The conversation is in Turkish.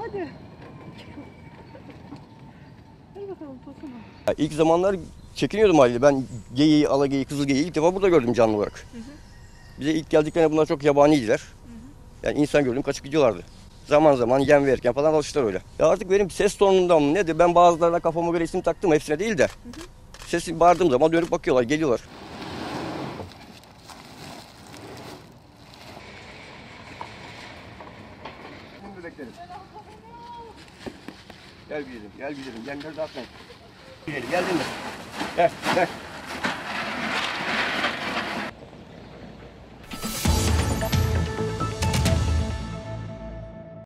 hadi. Hadi bakalım pasama. İlk zamanlar çekiniyordum haliyle. Ben geyiği, ala geyiği, kızıl geyiği ilk defa burada gördüm canlı olarak. Hı hı. Bize ilk geldiklerinde bunlar çok yabaniydiler. Yani insan gördüm kaçıp gidiyorlardı. Zaman zaman yem verirken falan alıştılar öyle. Ya artık benim ses tonundan mı nedir? Ben bazılarına kafama göre isim taktım hepsine değil de. Sesi bağırdığım zaman dönüp bakıyorlar, geliyorlar. Şimdi beklerim. Gel gidelim, gel. Yemleri dağıtmayın. Gidelim, geldin mi? Gel, gel.